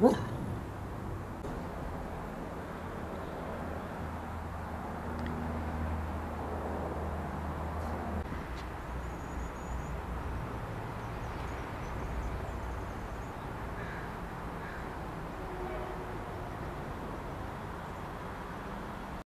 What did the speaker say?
嗯